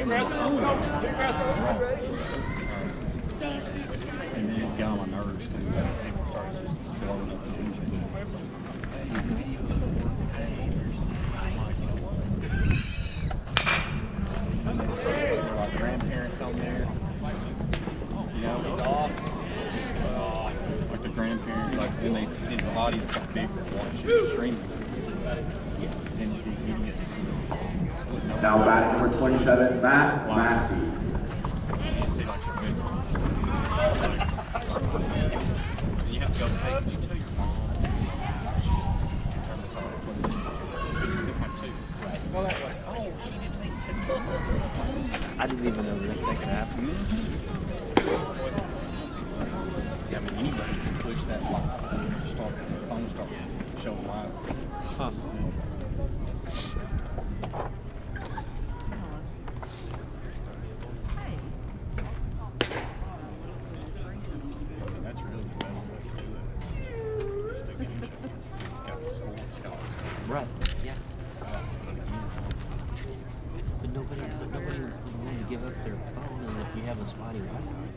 And then it got on my nerves too. People started just blowing up the engine. Like grandparents on there. You know, it's off. Like the grandparents, like, and they, and the audience got bigger watching streaming. And the idiots. wouldn't know. Now batting number 27, Matt Massey. See, like, your big one. You have Right. Yeah. But again, But nobody, but nobody would want to give up their phone, and if you have a spotty Wi-Fi,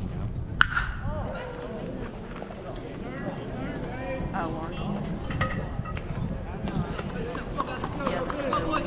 you know. Oh, Warren. Yeah, that's true.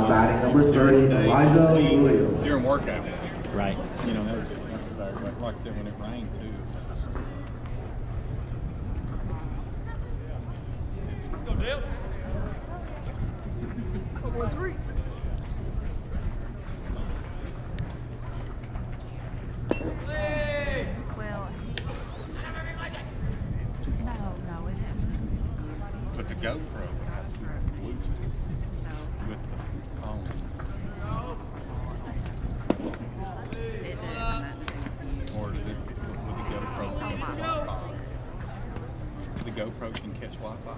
Now batting number 30, Elijah Williams. During workout. Right. You know, that was, that was our, like, like I said, when it rained too. Let's go, Dale. Well, no, no, it didn't. But the GoPro Bluetooth with the Oh. phone. it did nothing to you. Or does it, with the GoPro can catch Wi-Fi?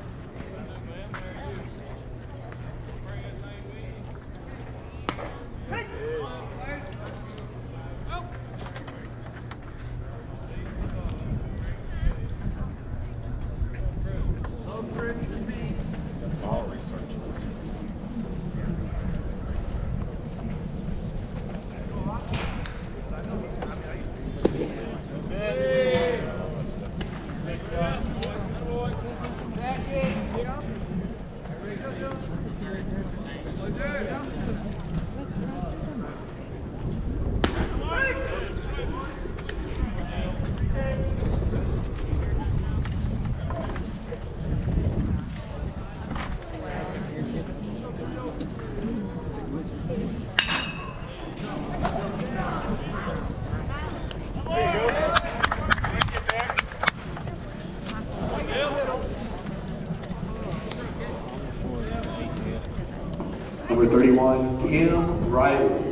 Yeah. Number 31, Kim Riley.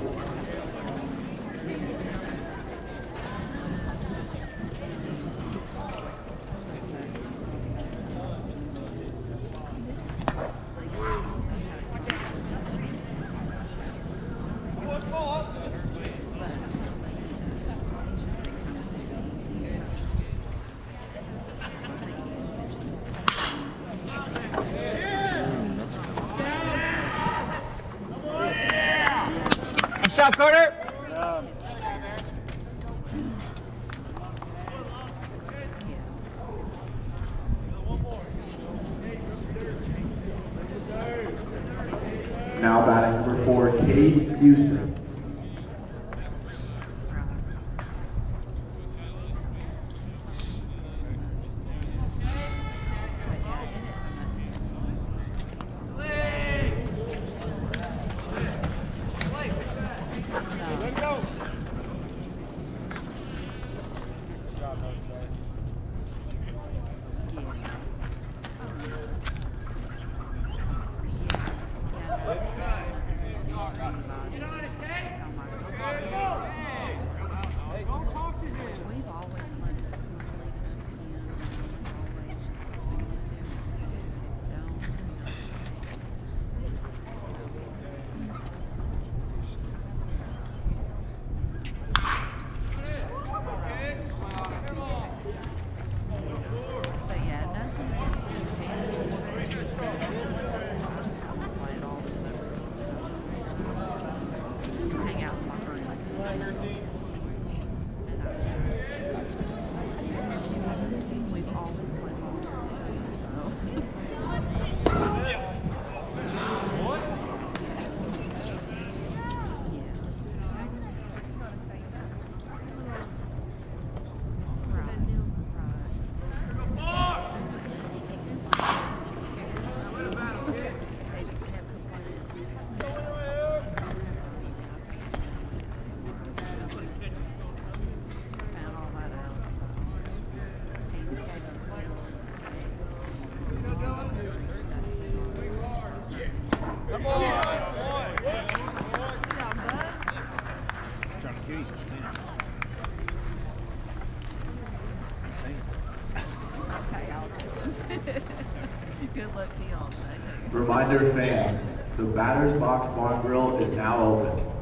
shot, Carter. Now batting number four, Katie Houston. Good luck to y'all. Reminder fans, the Batters Box Barn Grill is now open.